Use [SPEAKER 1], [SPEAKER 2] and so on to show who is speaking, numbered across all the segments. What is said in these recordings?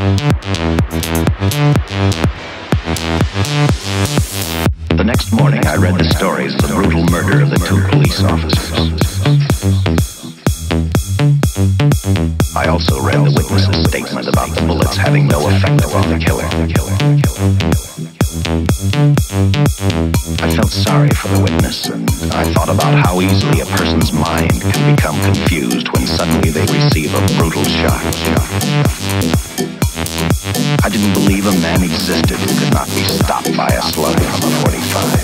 [SPEAKER 1] The next morning, I read the stories of the brutal murder of the two police officers. I also read the witness's statement about the bullets having no effect upon the killer. I felt sorry for the witness, and I thought about how easily a person's mind can become confused when suddenly they receive a brutal shock. I didn't believe a man existed who could not be stopped by a slug from a 45.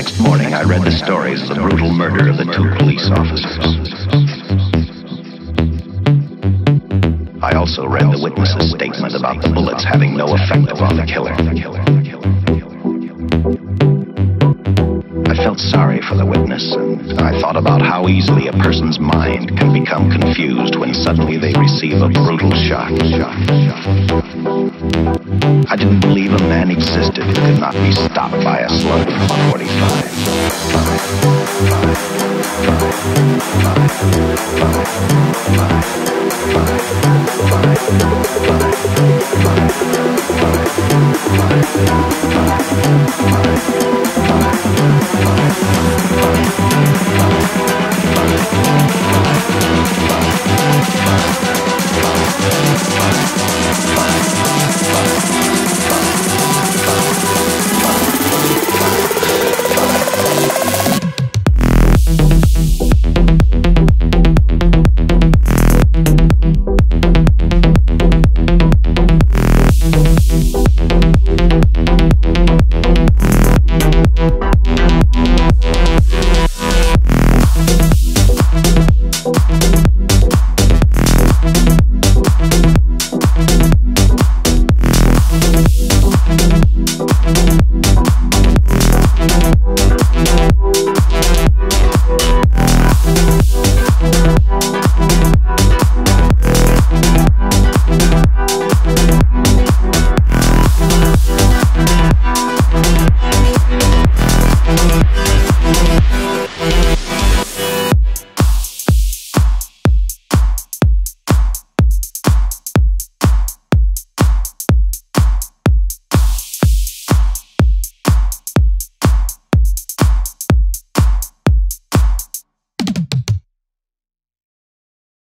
[SPEAKER 1] next morning, I read the stories of the brutal murder of the two police officers. I also read the witness's statement about the bullets having no effect upon the killer. I felt sorry for the witness, and I thought about how easily a person's mind can become confused when suddenly they receive a brutal shock. I didn't believe a man existed who could not be stopped by a slug.